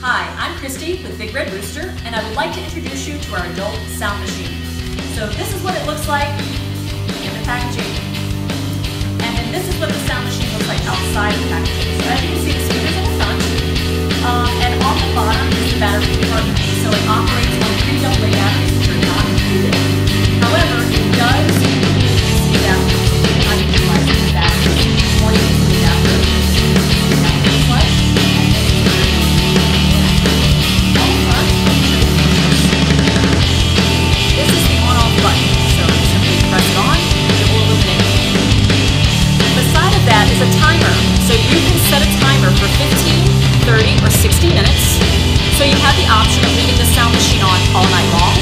Hi, I'm Christy with Big Red Rooster, and I would like to introduce you to our adult sound machine. So this is what it looks like in the packaging. And then this is what the sound machine looks like outside the packaging. So as you can see, the speakers in the front, um, and on the bottom is the battery compartment. So it operates on three AA that is a timer. So you can set a timer for 15, 30, or 60 minutes. So you have the option of leaving the sound machine on all night long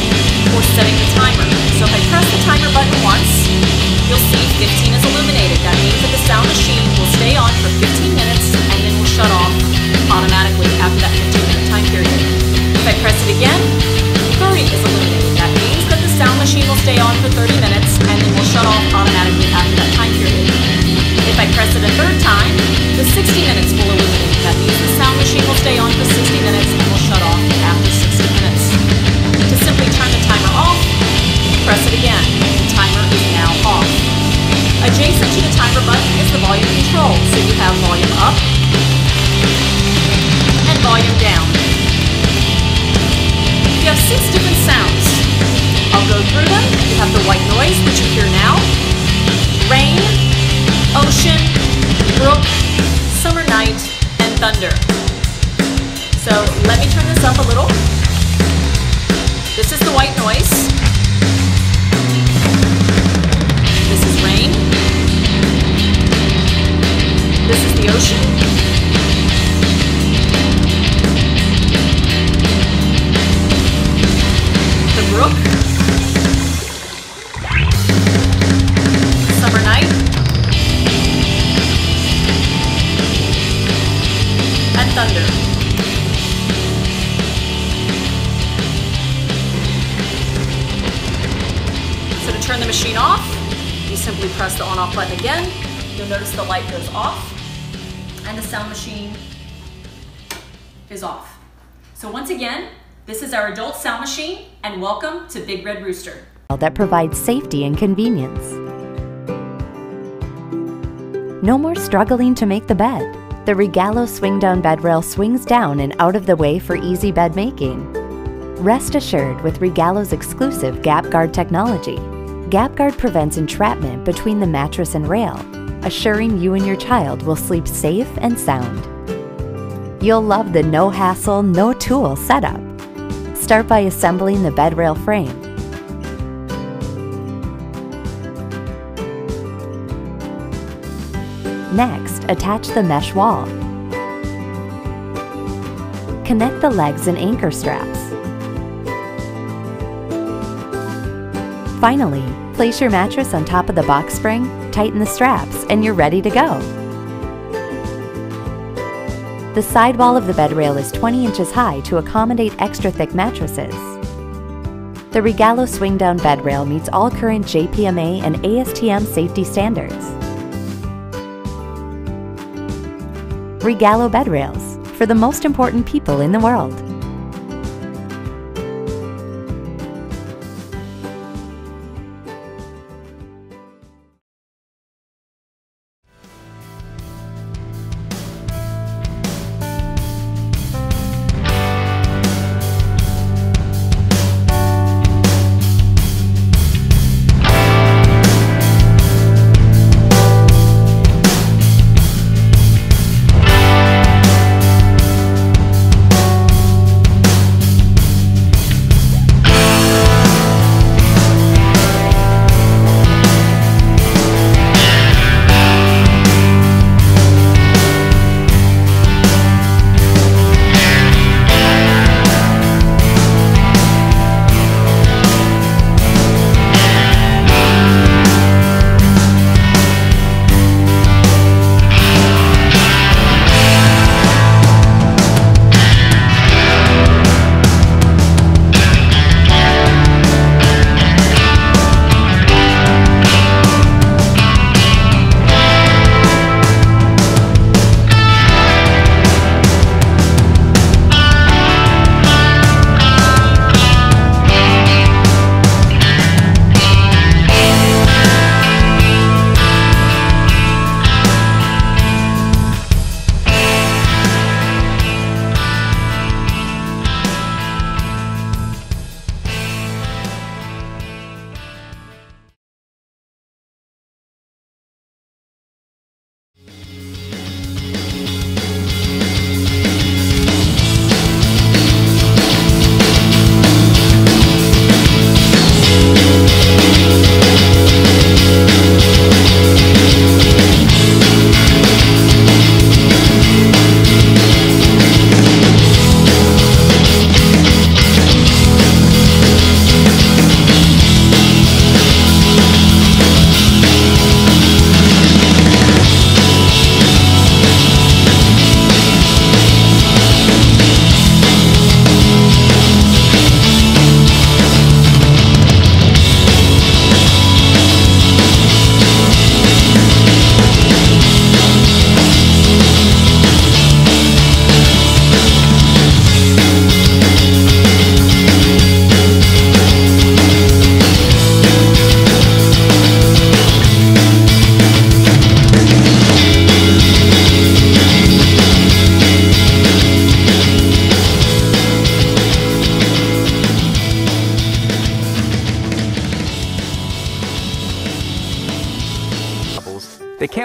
or setting the timer. So if I press the timer button once, you'll see 15 is illuminated. That means that the sound machine will stay on for 15 minutes and then will shut off automatically after that 15 minute time period. If I press it again, 30 is illuminated. That means that the sound machine will stay on for 30 minutes Adjacent to the timer button is the volume control. So you have volume up and volume down. You have six different sounds. I'll go through them. You have the white noise, which you hear now, rain, ocean, brook, summer night, and thunder. So let me turn this up a little. This is the white noise. So to turn the machine off, you simply press the on-off button again. You'll notice the light goes off. and the sound machine is off. So once again, this is our adult sound machine and welcome to Big Red Rooster. that provides safety and convenience. No more struggling to make the bed. The Regalo swing down bed rail swings down and out of the way for easy bed making. Rest assured with Regalo's exclusive Gap Guard technology. Gap Guard prevents entrapment between the mattress and rail, assuring you and your child will sleep safe and sound. You'll love the no hassle, no tool setup. Start by assembling the bed rail frame. Next, attach the mesh wall. Connect the legs and anchor straps. Finally, place your mattress on top of the box spring, tighten the straps, and you're ready to go. The sidewall of the bed rail is 20 inches high to accommodate extra thick mattresses. The Regalo swing down bed rail meets all current JPMA and ASTM safety standards. Regalo bed rails for the most important people in the world.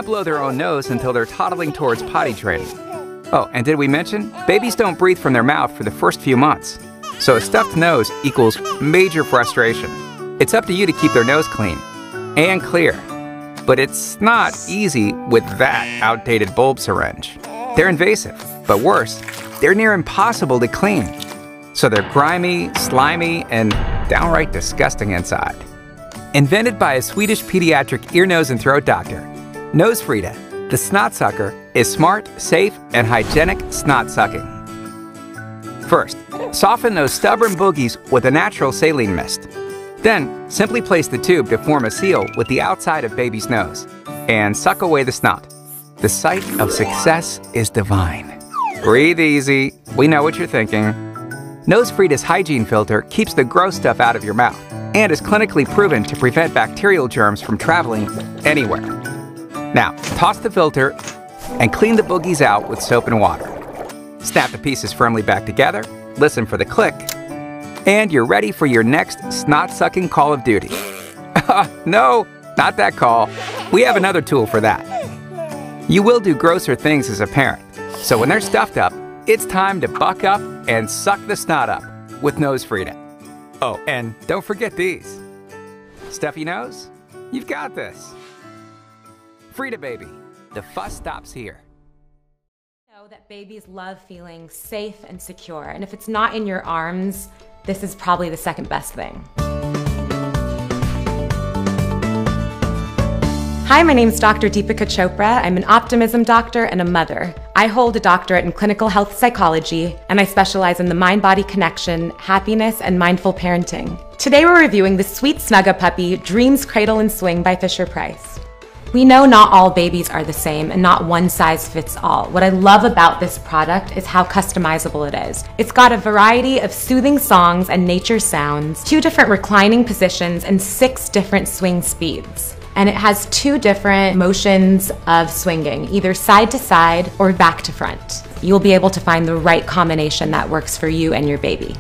Can't blow their own nose until they're toddling towards potty training. Oh, and did we mention? Babies don't breathe from their mouth for the first few months. So a stuffed nose equals major frustration. It's up to you to keep their nose clean and clear. But it's not easy with that outdated bulb syringe. They're invasive, but worse, they're near impossible to clean. So they're grimy, slimy, and downright disgusting inside. Invented by a Swedish pediatric ear, nose, and throat doctor, NoseFrida, the snot sucker, is smart, safe, and hygienic snot sucking. First, soften those stubborn boogies with a natural saline mist. Then, simply place the tube to form a seal with the outside of baby's nose and suck away the snot. The sight of success is divine. Breathe easy. We know what you're thinking. NoseFrida's hygiene filter keeps the gross stuff out of your mouth and is clinically proven to prevent bacterial germs from traveling anywhere. Now, toss the filter and clean the boogies out with soap and water. Snap the pieces firmly back together, listen for the click, and you're ready for your next snot sucking Call of Duty. no, not that call. We have another tool for that. You will do grosser things as a parent, so when they're stuffed up, it's time to buck up and suck the snot up with Nose NoseFrida. Oh, and don't forget these. Stuffy nose? You've got this. Fridababy, the fuss stops here. Know that babies love feeling safe and secure, and if it's not in your arms, this is probably the second best thing. Hi, my name is Dr. Deepika Chopra. I'm an optimism doctor and a mother. I hold a doctorate in clinical health psychology, and I specialize in the mind body connection, happiness, and mindful parenting. Today, we're reviewing the sweet Snugapuppy Dreams Cradle and Swing by Fisher Price. We know not all babies are the same and not one size fits all. What I love about this product is how customizable it is. It's got a variety of soothing songs and nature sounds, two different reclining positions, and six different swing speeds. And it has two different motions of swinging, either side to side or back to front. You'll be able to find the right combination that works for you and your baby.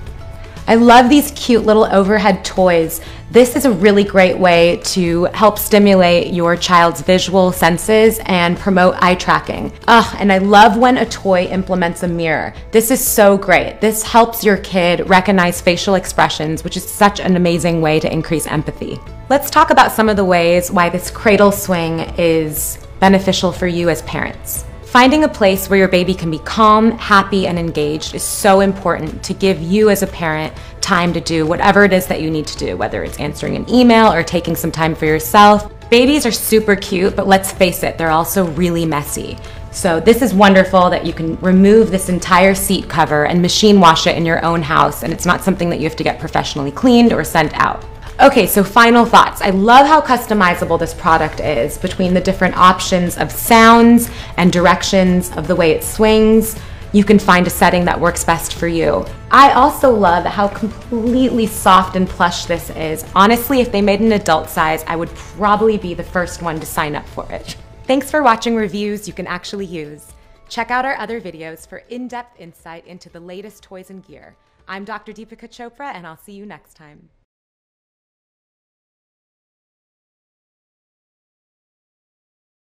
I love these cute little overhead toys. This is a really great way to help stimulate your child's visual senses and promote eye tracking. Ugh, and I love when a toy implements a mirror. This is so great. This helps your kid recognize facial expressions, which is such an amazing way to increase empathy. Let's talk about some of the ways why this cradle swing is beneficial for you as parents. Finding a place where your baby can be calm, happy, and engaged is so important to give you as a parent time to do whatever it is that you need to do, whether it's answering an email or taking some time for yourself. Babies are super cute, but let's face it, they're also really messy. So this is wonderful that you can remove this entire seat cover and machine wash it in your own house, and it's not something that you have to get professionally cleaned or sent out. Okay, so final thoughts. I love how customizable this product is between the different options of sounds and directions of the way it swings. You can find a setting that works best for you. I also love how completely soft and plush this is. Honestly, if they made an adult size, I would probably be the first one to sign up for it. Thanks for watching reviews you can actually use. Check out our other videos for in-depth insight into the latest toys and gear. I'm Dr. Deepika Chopra, and I'll see you next time.